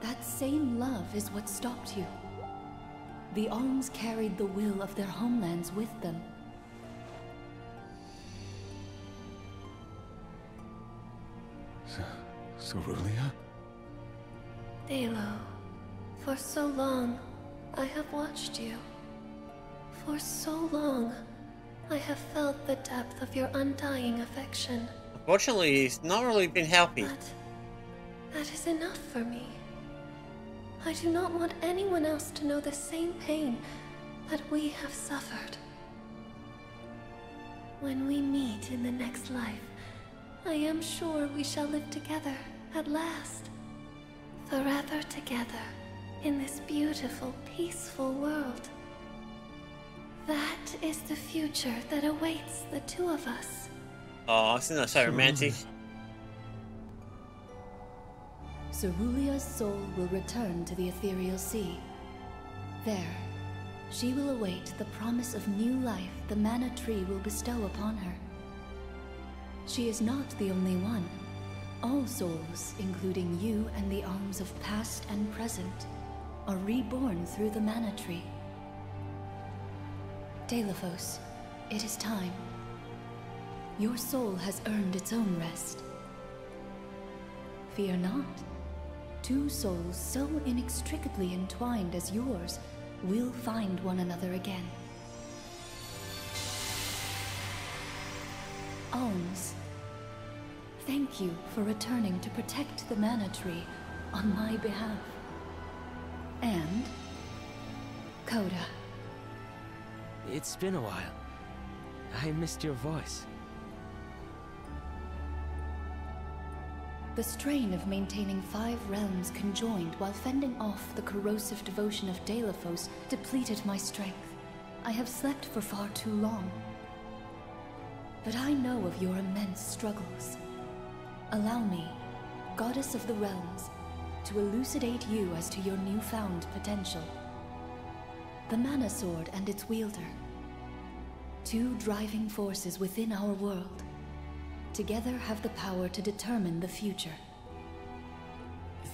that same love is what stopped you. The Alms carried the will of their homelands with them. Cerulia? Dalo, for so long, I have watched you. For so long, I have felt the depth of your undying affection. Unfortunately, he's not really been helping. That is enough for me. I do not want anyone else to know the same pain that we have suffered. When we meet in the next life, I am sure we shall live together at last. Forever together in this beautiful, peaceful world. That is the future that awaits the two of us. Oh, isn't that so romantic? Cerulia's soul will return to the ethereal sea. There, she will await the promise of new life the mana tree will bestow upon her. She is not the only one. All souls, including you and the alms of past and present, are reborn through the mana tree. Daelophos, it is time. Your soul has earned its own rest. Fear not. Two souls so inextricably entwined as yours will find one another again. Alms, thank you for returning to protect the mana tree on my behalf. And Coda. It's been a while. I missed your voice. The strain of maintaining five realms conjoined while fending off the corrosive devotion of Daelophos depleted my strength. I have slept for far too long. But I know of your immense struggles. Allow me, Goddess of the Realms, to elucidate you as to your newfound potential. The Mana Sword and its wielder. Two driving forces within our world together have the power to determine the future.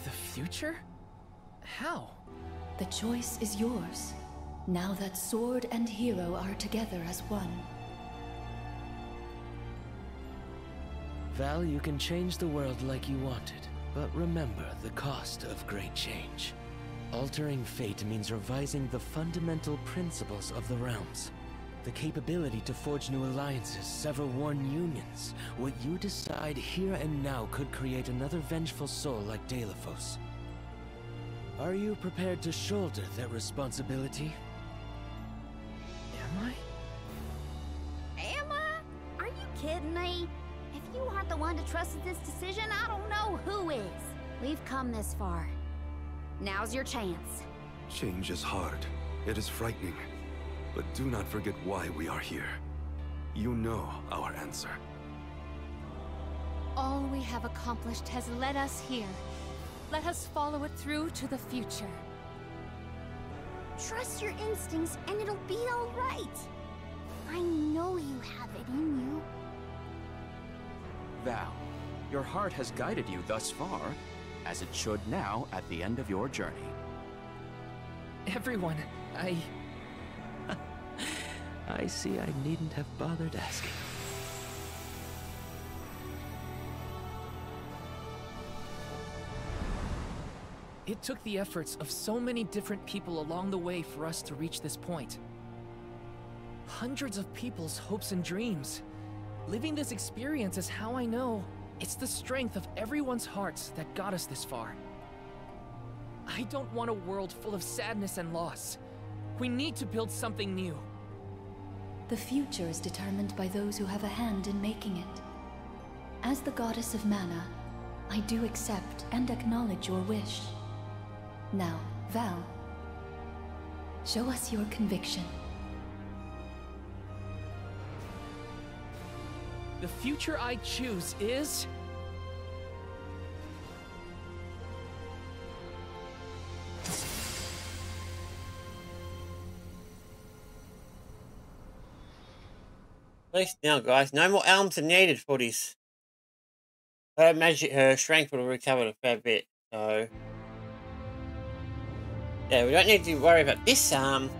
The future? How? The choice is yours, now that sword and hero are together as one. Val, you can change the world like you wanted, but remember the cost of great change. Altering fate means revising the fundamental principles of the realms. The capability to forge new alliances, sever worn unions. What you decide here and now could create another vengeful soul like Daelophos. Are you prepared to shoulder that responsibility? Am I? Am I? Are you kidding me? If you aren't the one to trust with this decision, I don't know who is. We've come this far. Now's your chance. Change is hard. It is frightening. But do not forget why we are here. You know our answer. All we have accomplished has led us here. Let us follow it through to the future. Trust your instincts and it'll be alright. I know you have it in you. Val, your heart has guided you thus far, as it should now at the end of your journey. Everyone, I... I see I needn't have bothered asking. It took the efforts of so many different people along the way for us to reach this point. Hundreds of people's hopes and dreams. Living this experience is how I know it's the strength of everyone's hearts that got us this far. I don't want a world full of sadness and loss. We need to build something new. The future is determined by those who have a hand in making it. As the goddess of mana, I do accept and acknowledge your wish. Now, Val, show us your conviction. The future I choose is... Least now, guys, no more elms are needed for this. Her magic, her strength will recover a fair bit, so... Yeah, we don't need to worry about this, um...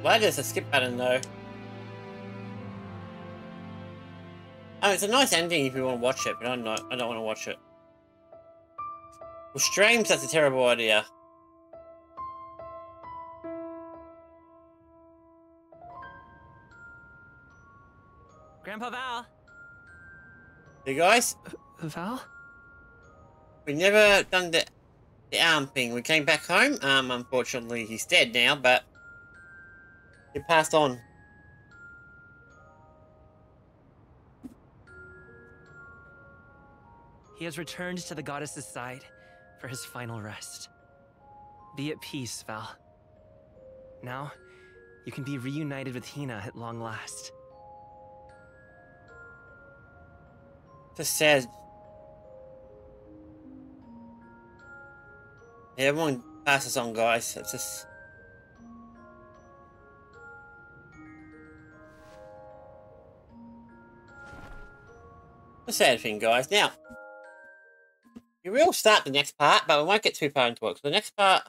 Why there's a skip button, though. Oh, it's a nice ending if you want to watch it, but I don't, I don't want to watch it. Well, streams, that's a terrible idea. Grandpa Val. Hey guys. Uh, Val? We never done the the arm thing. We came back home. Um, unfortunately, he's dead now, but he passed on. He has returned to the goddess's side for his final rest. Be at peace, Val. Now, you can be reunited with Hinna at long last. Just sad. Everyone passes on, guys. It's just. The sad thing, guys. Now, we will start the next part, but we won't get too far into it. So the next part,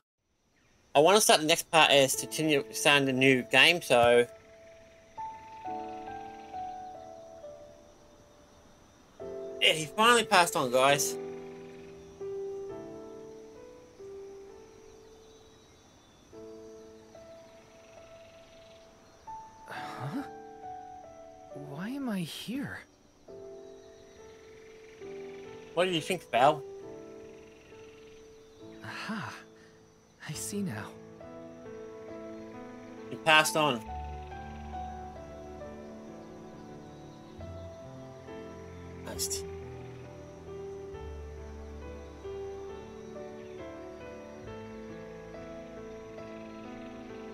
I want to start the next part as to continue starting the new game. So yeah, he finally passed on, guys. Huh? Why am I here? What do you think, Val? Aha. I see now. He passed on. Nice.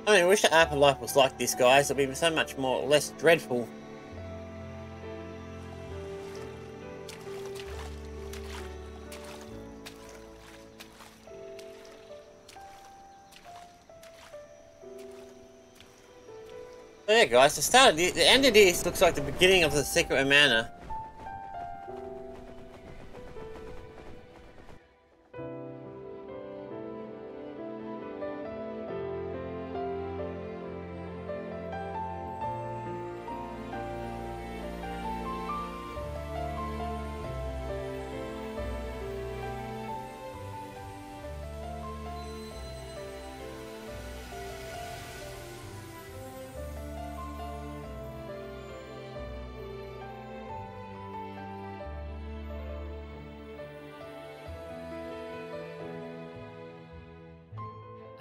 I mean, I wish the life was like this, guys. It'd be so much more less dreadful. Yeah, guys, the start of the, the end of this looks like the beginning of the Secret of Mana.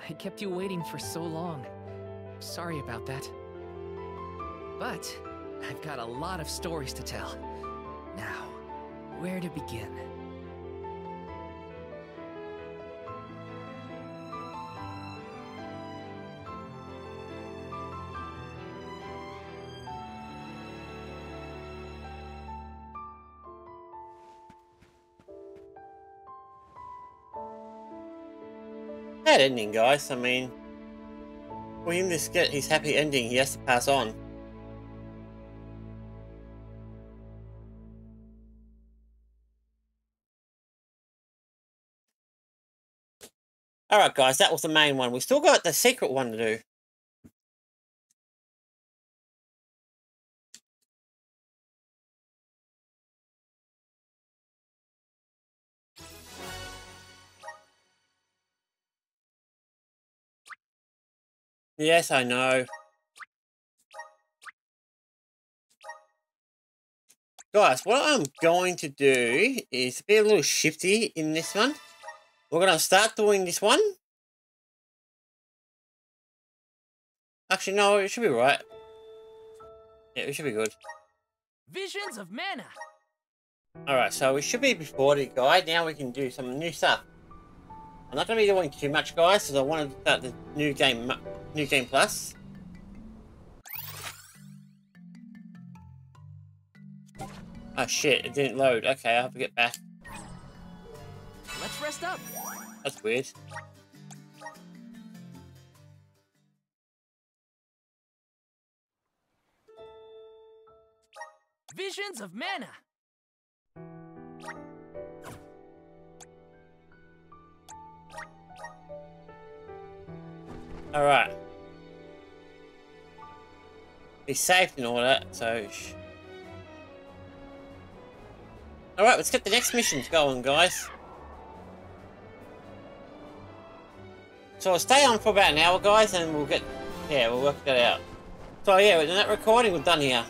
I kept you waiting for so long. Sorry about that. But I've got a lot of stories to tell. Now, where to begin? Ending, guys. I mean, for him to get his happy ending, he has to pass on. Alright, guys, that was the main one. We still got the secret one to do. Yes, I know. Guys, what I'm going to do is be a little shifty in this one. We're going to start doing this one. Actually, no, it should be right. Yeah, it should be good. Visions of Mana. Alright, so we should be before the guide. Now we can do some new stuff. I'm not going to be doing too much, guys, because I want to start the new game, new game plus. Oh shit, it didn't load. Okay, I have to get back. Let's rest up. That's weird. Visions of Mana. Alright. Be safe and all that, so... Alright, let's get the next missions going, guys. So I'll stay on for about an hour, guys, and we'll get... Yeah, we'll work that out. So yeah, that recording, we're done here.